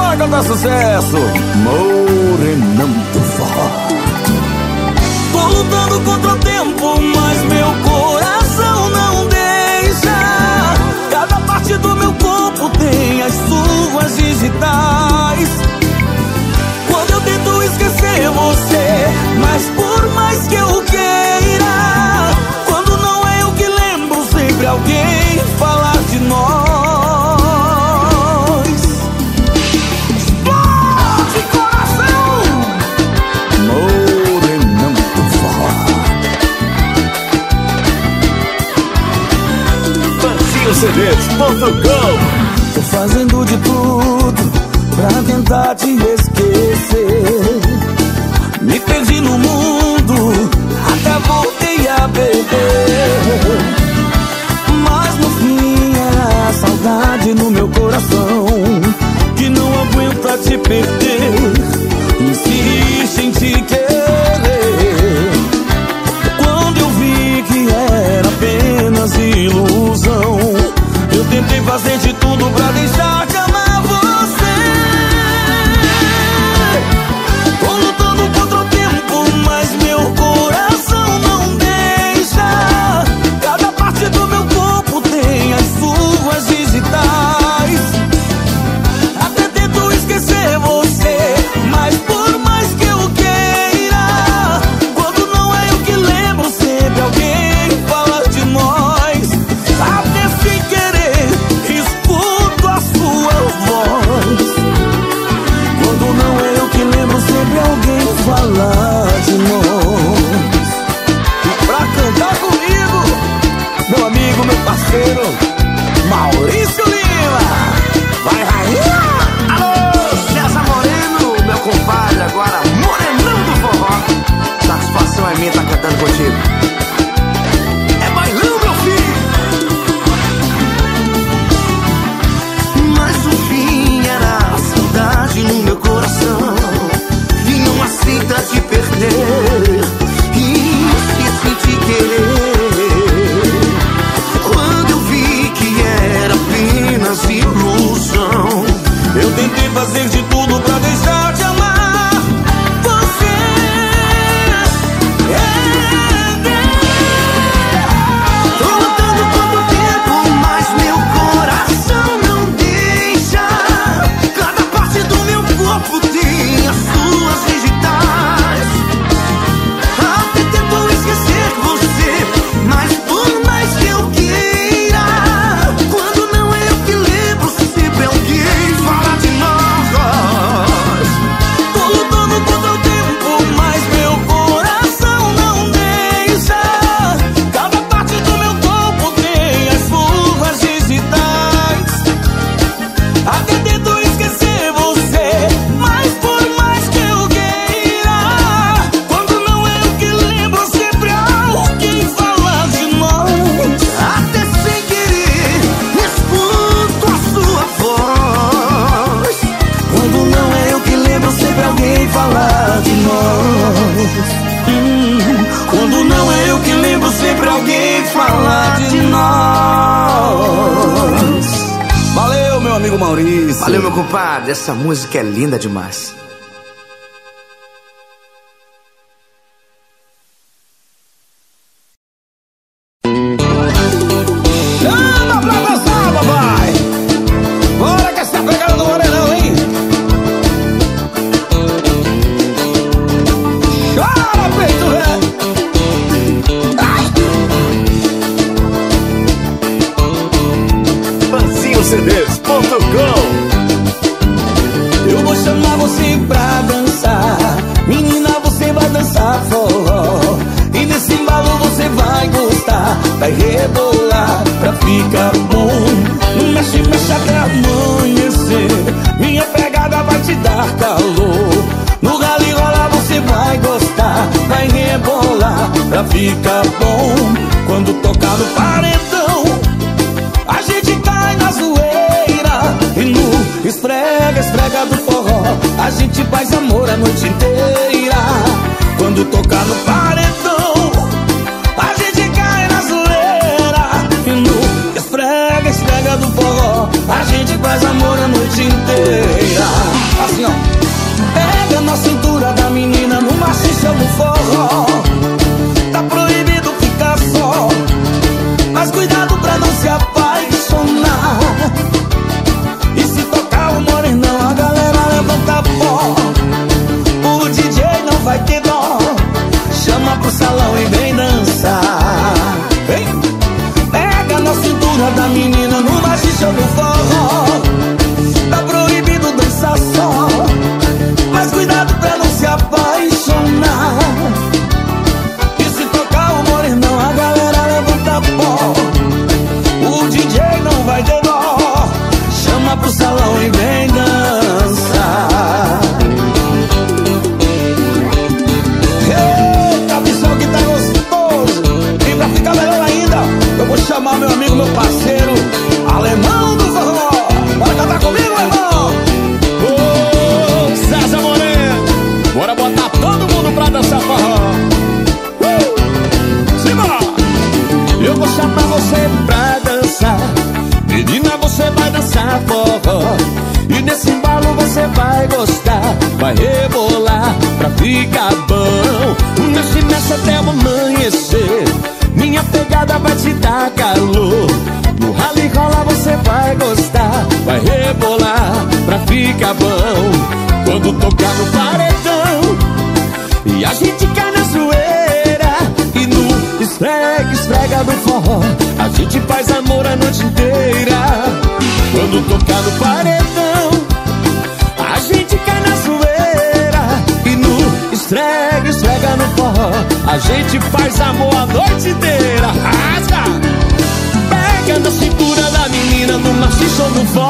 Bora cantar sucesso! Morenão do forró Tô lutando contra o tempo, mas meu coração não deixa. Cada parte do meu corpo tem as suas digitais. CDs.com. Tô fazendo de tudo pra tentar te esquecer. Me perdi no mundo, até voltei a beber. Mas no fim é a saudade no meu coração que não aguenta te perder. amigo Maurício. Valeu, meu compadre. Essa música é linda demais. Chora, peito velho! fica bom Mexe, mexe até amanhecer Minha pegada vai te dar calor. No galirola você vai gostar Vai rebolar pra ficar bom. Quando tocar no paredão A gente cai na zoeira. E no esfrega, esfrega do forró A gente faz amor a noite inteira. Vai rebolar pra ficar bom. Mexe, mexe até o amanhecer. Minha pegada vai te dar calor. No rally rola você vai gostar. Vai rebolar pra ficar bom. Quando tocar no paredão. E a gente cai na zoeira E no esfrega, esfrega do forró A gente faz amor a noite inteira gente faz amor a noite inteira Rasga! Pega na cintura da menina No maciço ou no forró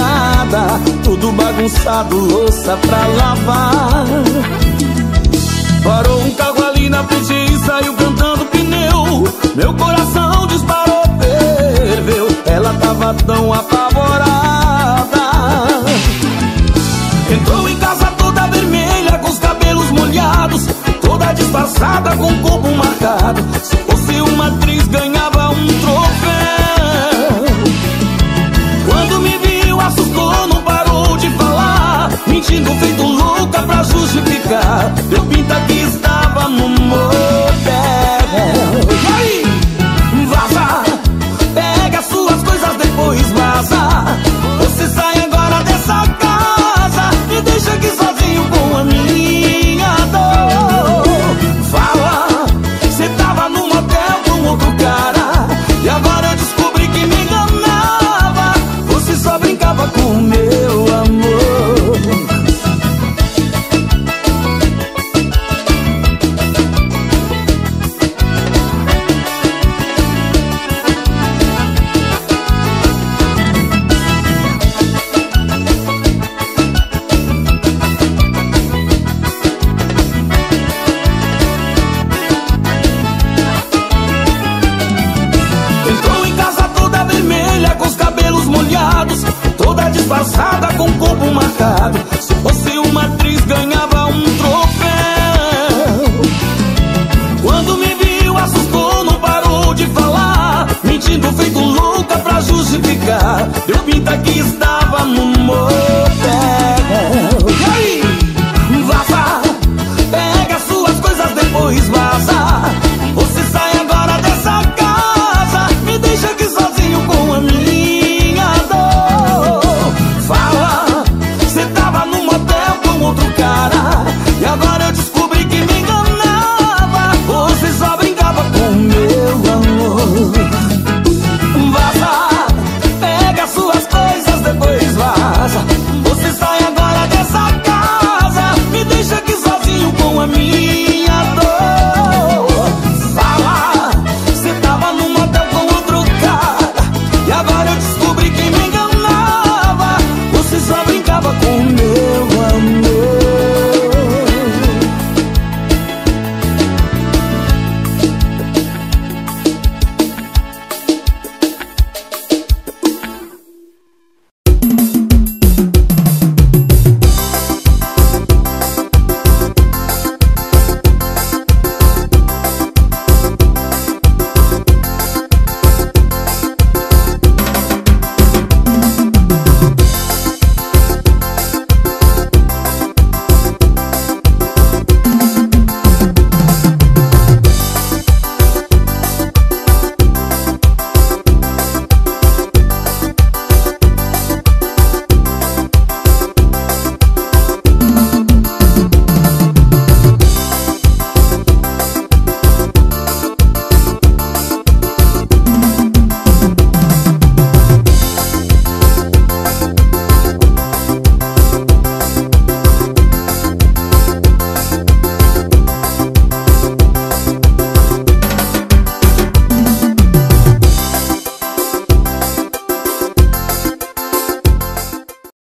extraviada Tudo bagunçado, louça pra lavar. Parou um carro ali na frente e saiu cantando pneu. Meu coração disparou, ferveu. Ela tava tão apavorada. Entrou em casa toda vermelha, com os cabelos molhados. Toda disfarçada, com o corpo marcado. Se fosse uma atriz, ganhava com corpo marcado. Se fosse uma atriz, ganhava um troféu. Quando me viu, assustou, não parou de falar, mentindo feito louca pra justificar. Deu pinta que estava no motel.